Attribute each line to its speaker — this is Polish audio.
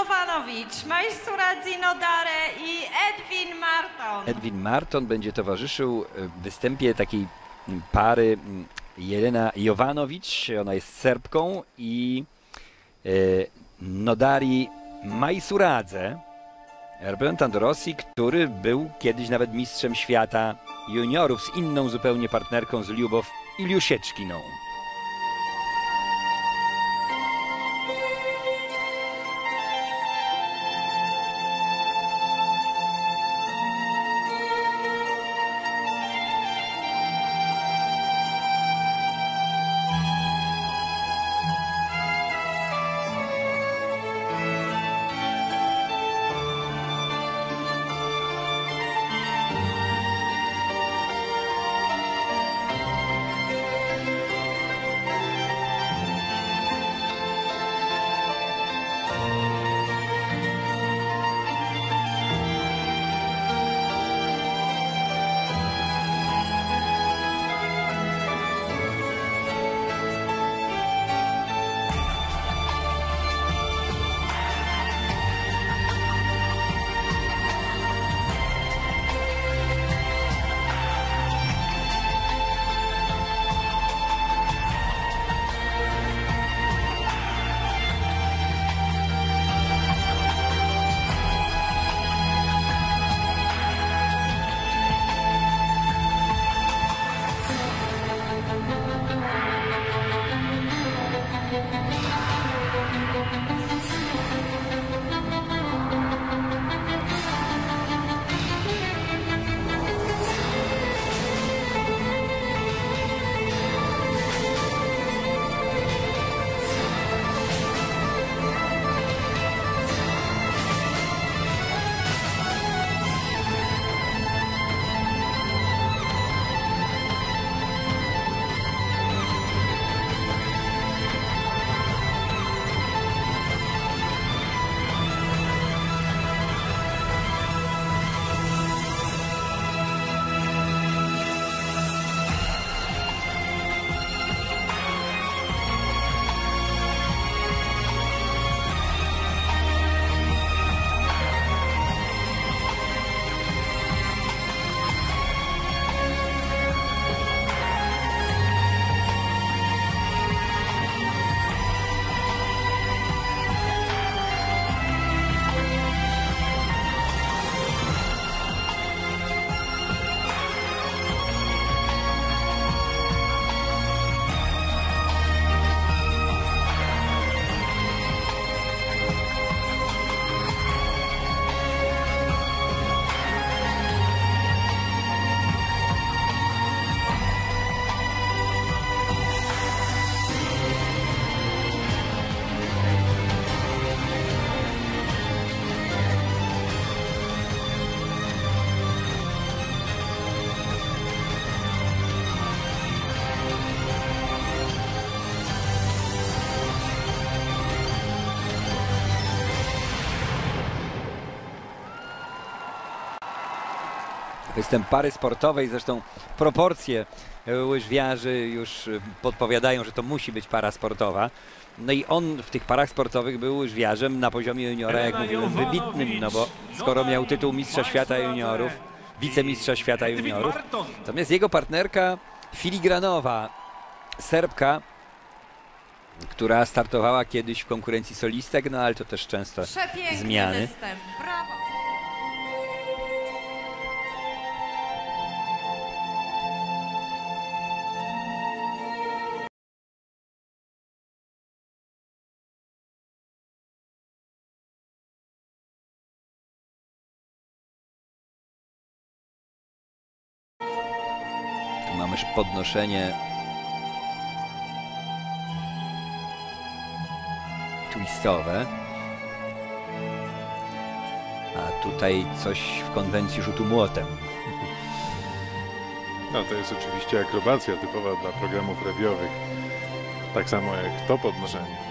Speaker 1: Jovanovich, Majsuradzi Nodare i Edwin Marton.
Speaker 2: Edwin Marton będzie towarzyszył e, występie takiej pary Jelena Jovanowicz, ona jest Serbką i e, Nodari Majsuradze, reprezentant Rosji, który był kiedyś nawet mistrzem świata juniorów z inną zupełnie partnerką, z Liubow Iliusieczkiną. Występ pary sportowej, zresztą proporcje e, łyżwiarzy już e, podpowiadają, że to musi być para sportowa. No i on w tych parach sportowych był łyżwiarzem na poziomie juniora, jak mówiłem, wybitnym, no bo skoro miał tytuł mistrza świata juniorów, wicemistrza świata juniorów. Natomiast jego partnerka filigranowa, Serbka, która startowała kiedyś w konkurencji solistek, no ale to też często
Speaker 1: Przepiękny
Speaker 2: zmiany.
Speaker 1: występ, brawo.
Speaker 2: Mamy podnoszenie twistowe. A tutaj coś w konwencji rzutu młotem.
Speaker 3: No to jest oczywiście akrobacja typowa dla programów rewiowych. Tak samo jak to podnoszenie.